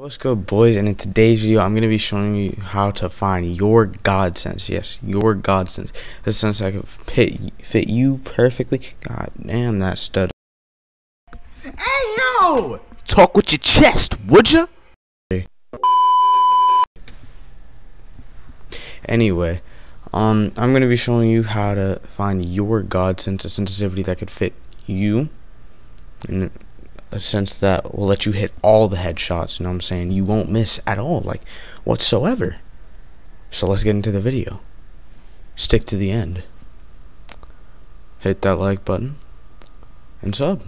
What's good boys and in today's video I'm going to be showing you how to find your God sense. Yes, your God sense. The sense that can fit, fit you perfectly. God damn that stud. Hey yo! Talk with your chest, would ya? Anyway, um, I'm going to be showing you how to find your God sense, a sensitivity that could fit you. And a sense that will let you hit all the headshots, you know what I'm saying? You won't miss at all, like whatsoever. So let's get into the video. Stick to the end. Hit that like button and sub.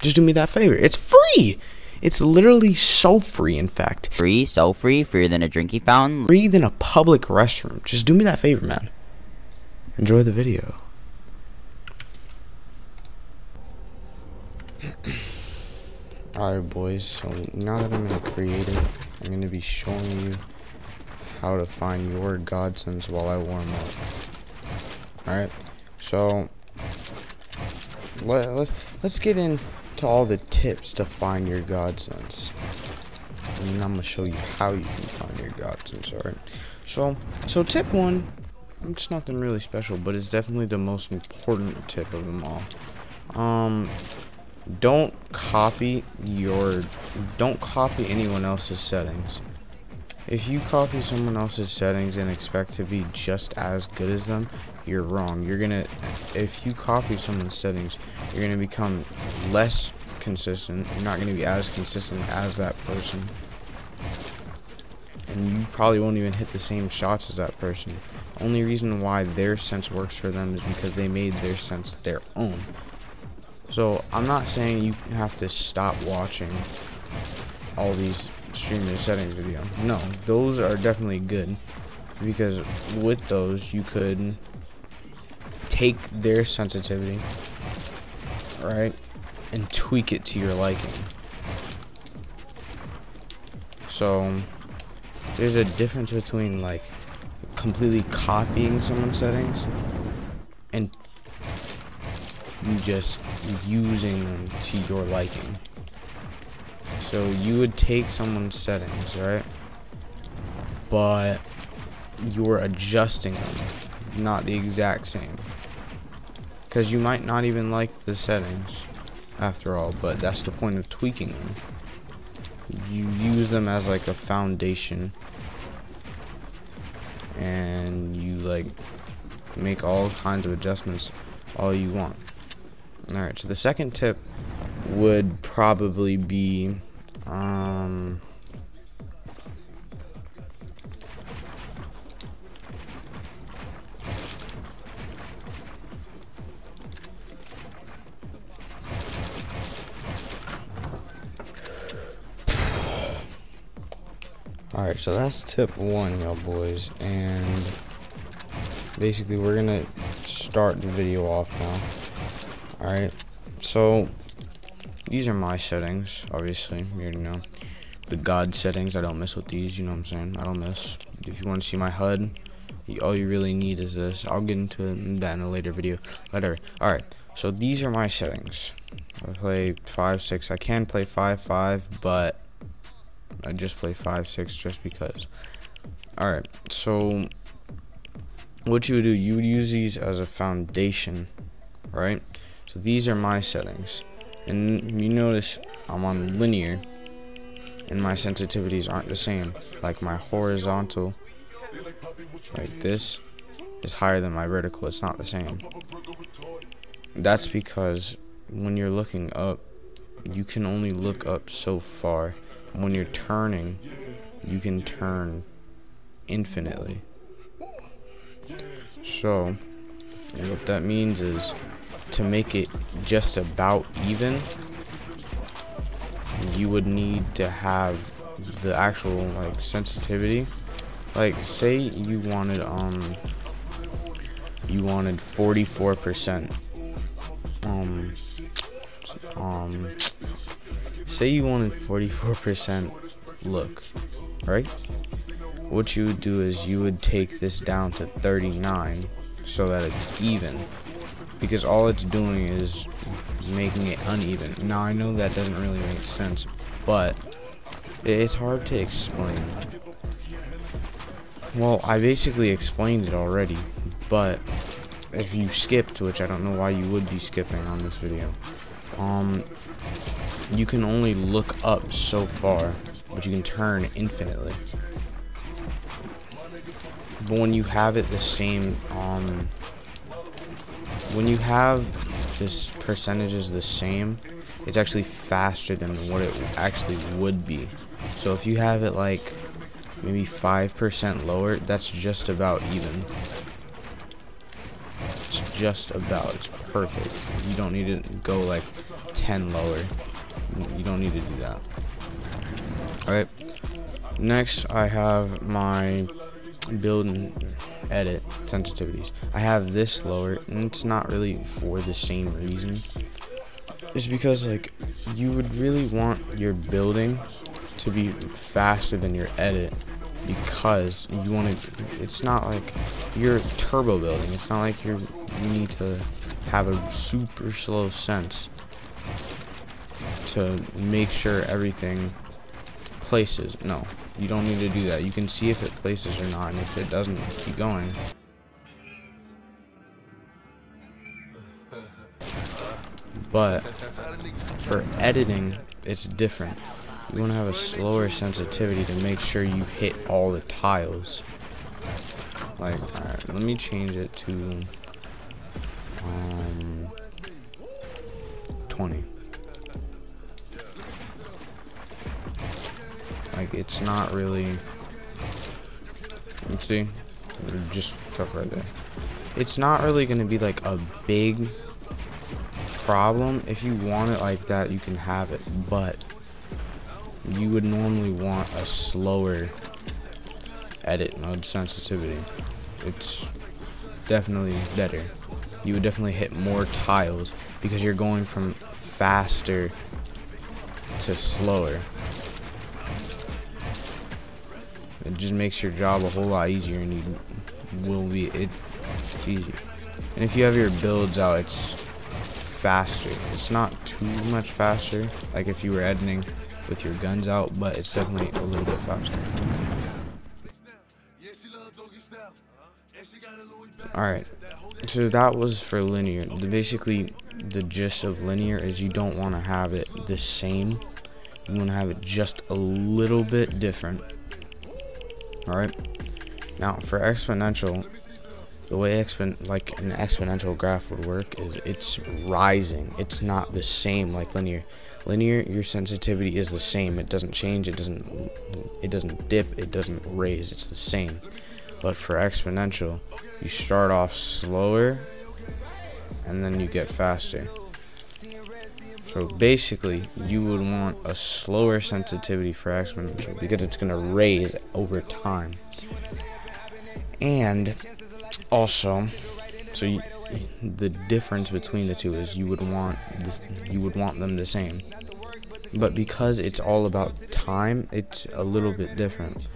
Just do me that favor. It's free. It's literally so free, in fact. Free, so free, freer than a drinking fountain. Free than a public restroom. Just do me that favor, man. Enjoy the video. Alright boys, so now that I'm in creative, I'm going to be showing you how to find your God sense while I warm up. Alright, so let, let, let's get into all the tips to find your God sense. And I'm going to show you how you can find your God sense, alright? So, so tip one, it's nothing really special, but it's definitely the most important tip of them all. Um, don't copy your don't copy anyone else's settings. If you copy someone else's settings and expect to be just as good as them you're wrong. You're gonna if you copy someone's settings you're gonna become less consistent. You're not gonna be as consistent as that person. And you probably won't even hit the same shots as that person. Only reason why their sense works for them is because they made their sense their own so I'm not saying you have to stop watching all these streamer settings video. No, those are definitely good because with those you could take their sensitivity, right, and tweak it to your liking. So there's a difference between like completely copying someone's settings and just using them to your liking. So you would take someone's settings, right? But you're adjusting them, not the exact same. Because you might not even like the settings, after all, but that's the point of tweaking them. You use them as like a foundation, and you like make all kinds of adjustments all you want. Alright, so the second tip would probably be, um, Alright, so that's tip one, y'all boys, and basically we're gonna start the video off now. Alright, so these are my settings, obviously. You know. The God settings, I don't mess with these, you know what I'm saying? I don't mess. If you want to see my HUD, all you really need is this. I'll get into that in a later video. Whatever. Alright, so these are my settings. I play 5-6. I can play 5-5, but I just play 5-6 just because. Alright, so what you would do, you would use these as a foundation, right? These are my settings. And you notice I'm on linear and my sensitivities aren't the same. Like my horizontal, like this, is higher than my vertical. It's not the same. That's because when you're looking up, you can only look up so far. When you're turning, you can turn infinitely. So, what that means is to make it just about even, you would need to have the actual like sensitivity. Like say you wanted um you wanted 44% um um say you wanted 44% look, right? What you would do is you would take this down to 39 so that it's even because all it's doing is making it uneven. Now I know that doesn't really make sense, but It's hard to explain. Well, I basically explained it already, but if you skipped, which I don't know why you would be skipping on this video, um, you can only look up so far, but you can turn infinitely. But when you have it the same, um, when you have this percentages the same, it's actually faster than what it actually would be. So if you have it like maybe 5% lower, that's just about even. It's just about, it's perfect. You don't need to go like 10 lower. You don't need to do that. Alright. Next, I have my build and edit sensitivities. I have this lower, and it's not really for the same reason. It's because, like, you would really want your building to be faster than your edit because you want to it's not like you're turbo building it's not like you're you need to have a super slow sense to make sure everything places no you don't need to do that you can see if it places or not and if it doesn't keep going but for editing it's different you want to have a slower sensitivity to make sure you hit all the tiles. Like, alright, let me change it to um 20. Like, it's not really. Let's see, just right there. It's not really gonna be like a big problem. If you want it like that, you can have it, but you would normally want a slower edit mode sensitivity. It's definitely better. You would definitely hit more tiles because you're going from faster to slower. It just makes your job a whole lot easier and you will be it easy. And if you have your builds out it's faster. It's not too much faster like if you were editing with your guns out, but it's definitely a little bit faster. Alright, so that was for linear. The, basically, the gist of linear is you don't want to have it the same. You want to have it just a little bit different. Alright, now for exponential, the way expon like an exponential graph would work is it's rising. It's not the same like linear. Linear, your sensitivity is the same. It doesn't change. It doesn't. It doesn't dip. It doesn't raise. It's the same. But for exponential, you start off slower, and then you get faster. So basically, you would want a slower sensitivity for exponential because it's going to raise over time. And also, so you, the difference between the two is you would want this, you would want them the same. But because it's all about time it's a little bit different.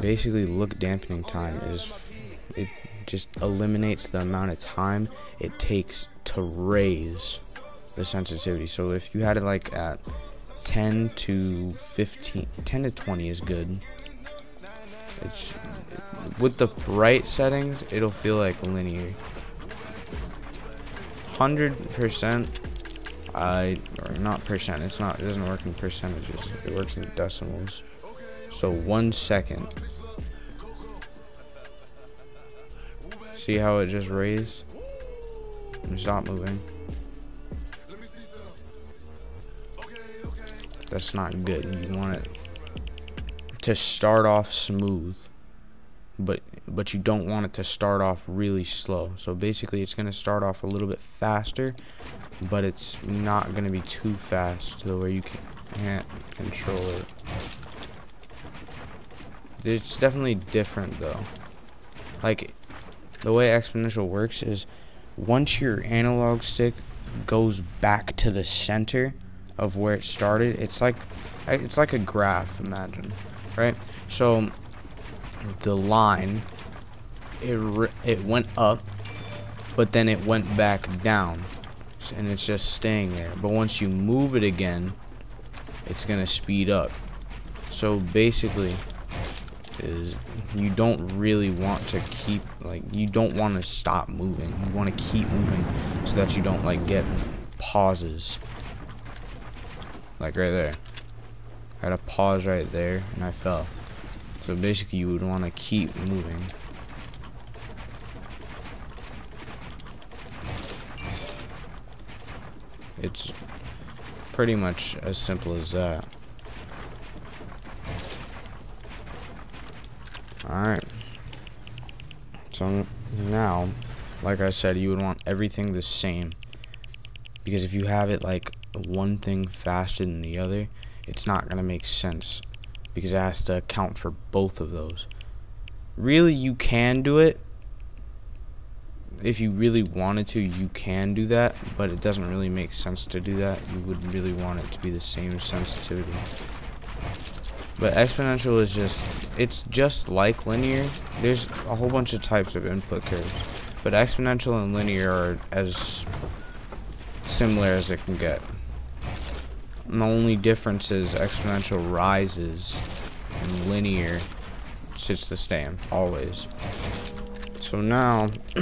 Basically look dampening time is it just eliminates the amount of time it takes to raise the sensitivity. So if you had it like at 10 to 15 10 to 20 is good. It's with the right settings it'll feel like linear. 100% I or not percent it's not it doesn't work in percentages. It works in decimals. So one second. See how it just raised? And stop moving that's not good. You want it to start off smooth but but you don't want it to start off really slow. So basically it's going to start off a little bit faster but it's not going to be too fast to where you can't control it. It's definitely different though. Like the way exponential works is once your analog stick goes back to the center of where it started it's like it's like a graph imagine right so the line it it went up but then it went back down and it's just staying there but once you move it again it's gonna speed up So basically, is you don't really want to keep like you don't want to stop moving. You want to keep moving so that you don't like get pauses. Like right there. I had a pause right there and I fell. So basically you would want to keep moving. It's pretty much as simple as that. Alright. So now, like I said, you would want everything the same. Because if you have it like one thing faster than the other, it's not going to make sense. Because it has to account for both of those. Really, you can do it, if you really wanted to, you can do that, but it doesn't really make sense to do that. You would really want it to be the same sensitivity. But exponential is just, it's just like linear. There's a whole bunch of types of input curves. But exponential and linear are as similar as it can get. And the only difference is exponential rises and linear sits the same, always. So now,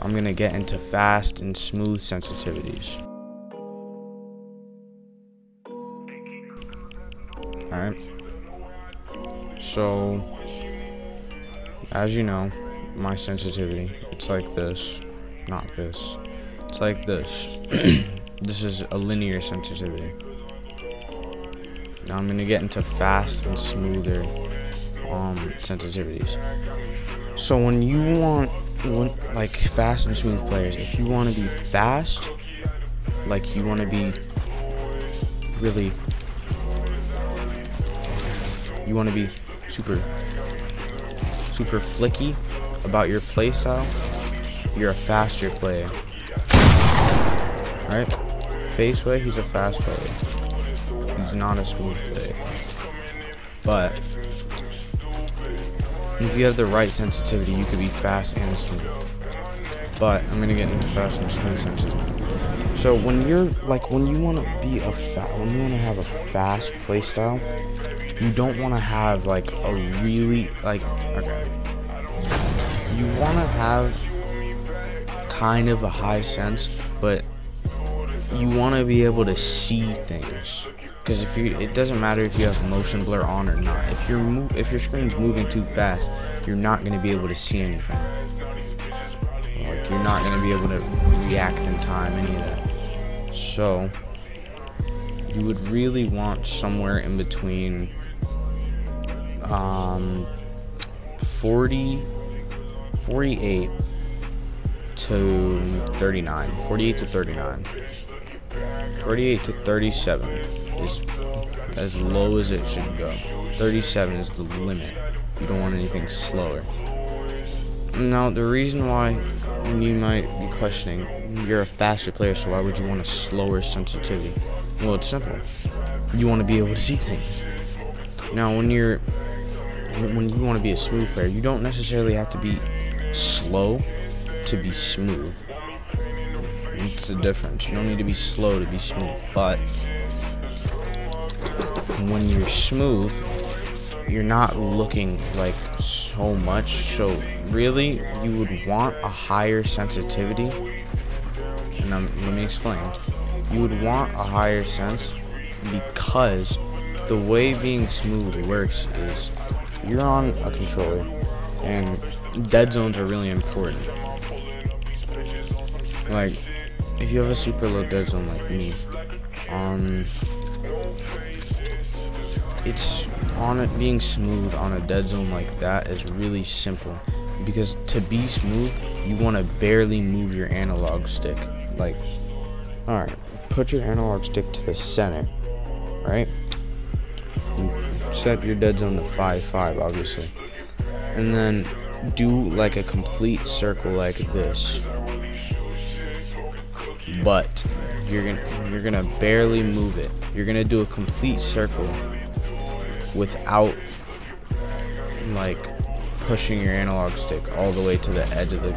I'm going to get into fast and smooth sensitivities. Alright. So, as you know, my sensitivity, it's like this. Not this. It's like this. this is a linear sensitivity. Now I'm going to get into fast and smoother um, sensitivities. So when you want like fast and smooth players. If you want to be fast, like you want to be really, you want to be super, super flicky about your playstyle, you're a faster player. Right? FaZe Sway, he's a fast player. He's not a smooth player. But if you have the right sensitivity, you could be fast and smooth. But I'm gonna get into fast and smooth sensitivity. So when you're like when you want to be a fat when you want to have a fast playstyle, you don't want to have like a really like okay. You want to have kind of a high sense, but you want to be able to see things. Because if you it doesn't matter if you have motion blur on or not. If your move if your screen's moving too fast you're not going to be able to see anything. Like you're not going to be able to react in time any of that. So you would really want somewhere in between um 40 48 to 39 48 to 39 48 to 37 is as low as it should go. 37 is the limit. You don't want anything slower. Now, the reason why you might be questioning, you're a faster player, so why would you want a slower sensitivity? Well, it's simple. You want to be able to see things. Now, when you're when you want to be a smooth player, you don't necessarily have to be slow to be smooth. It's the difference. You don't need to be slow to be smooth, but when you're smooth, you're not looking like so much. So really, you would want a higher sensitivity. And um, let me explain. You would want a higher sense because the way being smooth works is you're on a controller and dead zones are really important. Like, if you have a super low dead zone like me, um, it's on it being smooth on a dead zone like that is really simple. Because to be smooth you want to barely move your analog stick. Like all right put your analog stick to the center right? Set your dead zone to 5 5 obviously. And then do like a complete circle like this but you're gonna you're gonna barely move it you're gonna do a complete circle without like pushing your analog stick all the way to the edge of the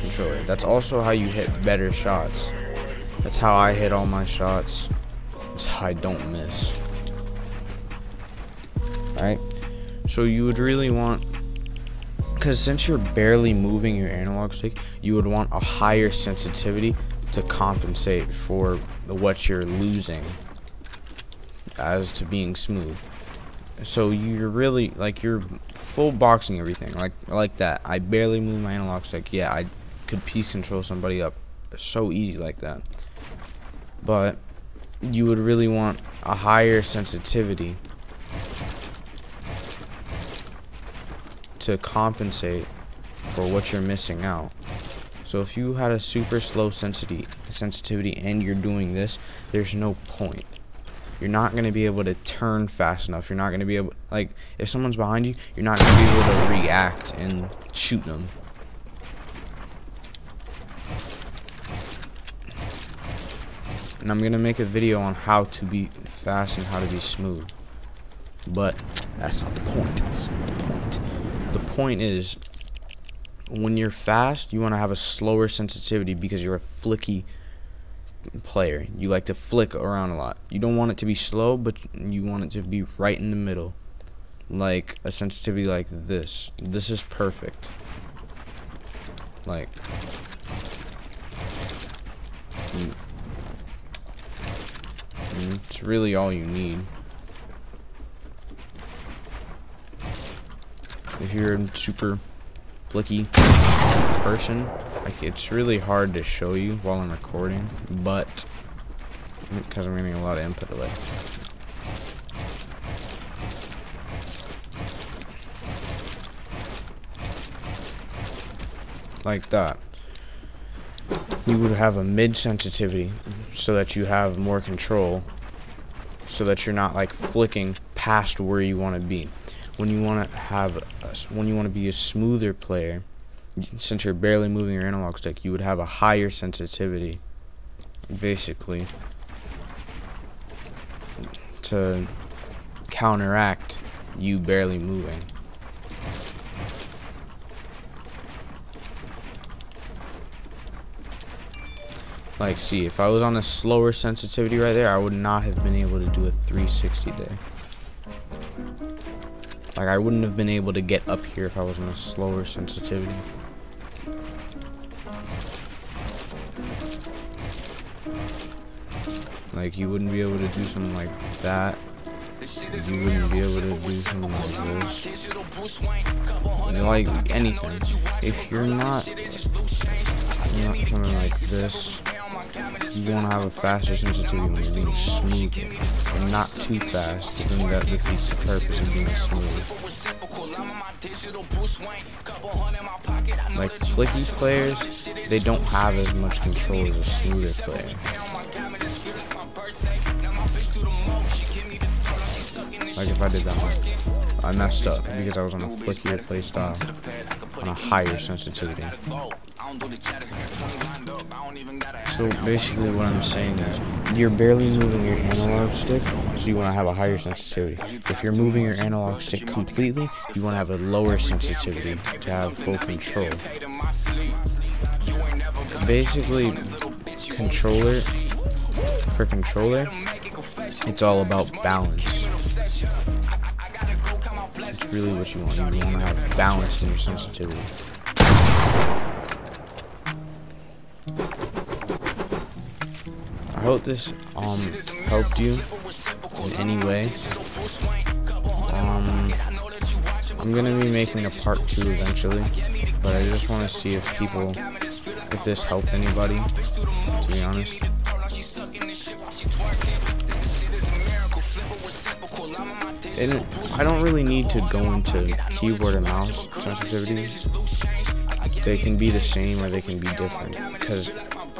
controller. That's also how you hit better shots. That's how I hit all my shots. How I don't miss. Alright? So you would really want because since you're barely moving your analog stick, you would want a higher sensitivity to compensate for what you're losing as to being smooth. So you're really like you're full boxing everything like like that. I barely move my analog stick. Yeah, I could piece control somebody up so easy like that. But you would really want a higher sensitivity to compensate for what you're missing out. So if you had a super slow sensitivity sensitivity and you're doing this, there's no point. You're not going to be able to turn fast enough. You're not going to be able like if someone's behind you, you're not going to be able to react and shoot them. And I'm going to make a video on how to be fast and how to be smooth. But that's not the point. That's not the point the point is when you're fast you want to have a slower sensitivity because you're a flicky player. You like to flick around a lot. You don't want it to be slow but you want it to be right in the middle like a sensitivity like this. This is perfect. Like mm, it's really all you need. If you're super flicky person, like it's really hard to show you while I'm recording, but because I'm getting a lot of input delay. Like that. You would have a mid sensitivity so that you have more control so that you're not like flicking past where you want to be when you want to have a, when you want to be a smoother player since you're barely moving your analog stick you would have a higher sensitivity basically to counteract you barely moving. Like see if I was on a slower sensitivity right there I would not have been able to do a 360 there like I wouldn't have been able to get up here if I was on a slower sensitivity. Like you wouldn't be able to do something like that. You wouldn't be able to do something like this. Like anything. If you're not, you're not something like this you want to have a faster sensitivity when you're being smooth and not too fast because then that defeats the purpose of being smooth. Like flicky players, they don't have as much control as a smoother player. Like if I did that I messed up because I was on a flickier playstyle on a higher sensitivity. So basically what I'm saying is you're barely moving your analog stick, so you want to have a higher sensitivity. If you're moving your analog stick completely, you want to have a lower sensitivity to have full control. Basically, controller, for controller, it's all about balance. It's really what you want. You want to have balance in your sensitivity. I hope this um helped you in any way. Um, I'm gonna be making a part two eventually, but I just want to see if people, if this helped anybody. To be honest. And I don't really need to go into keyboard and mouse sensitivities. They can be the same or they can be different because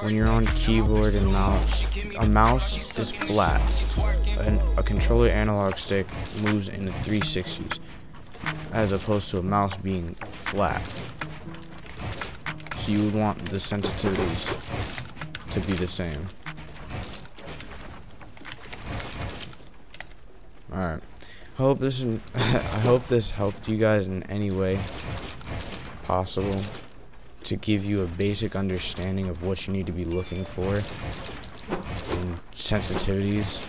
when you're on keyboard and mouse, a mouse is flat. and a controller analog stick moves in the 360s as opposed to a mouse being flat. So you would want the sensitivities to be the same. Alright. Hope this I hope this helped you guys in any way possible to give you a basic understanding of what you need to be looking for sensitivities.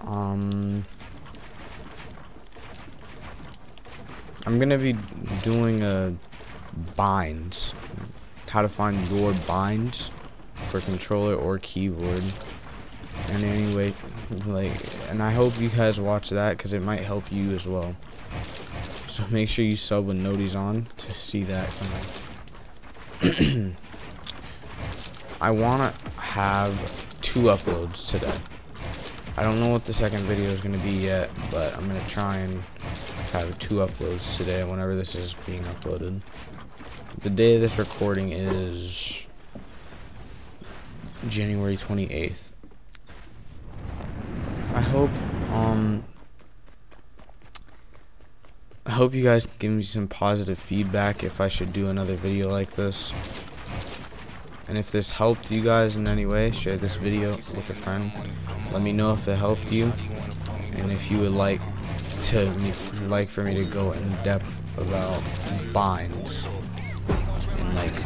Um, I'm gonna be doing a binds, how to find your binds for controller or keyboard. And anyway, like, and I hope you guys watch that because it might help you as well. So make sure you sub with noties on to see that. I wanna have two uploads today. I don't know what the second video is gonna be yet, but I'm gonna try and have two uploads today whenever this is being uploaded. The day of this recording is January 28th. I hope um I hope you guys give me some positive feedback if I should do another video like this. And if this helped you guys in any way, share this video with a friend. Let me know if it helped you. And if you would like to like for me to go in depth about binds and like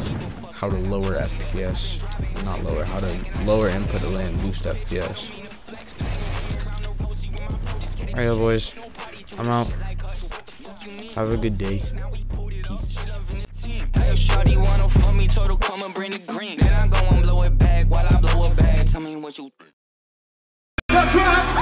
how to lower FPS, not lower, how to lower input delay and boost FPS. Alright, boys, I'm out. Have a good day. Me, her come and bring the green. Then I go and blow it back while I blow it back. Tell me what you. That's right.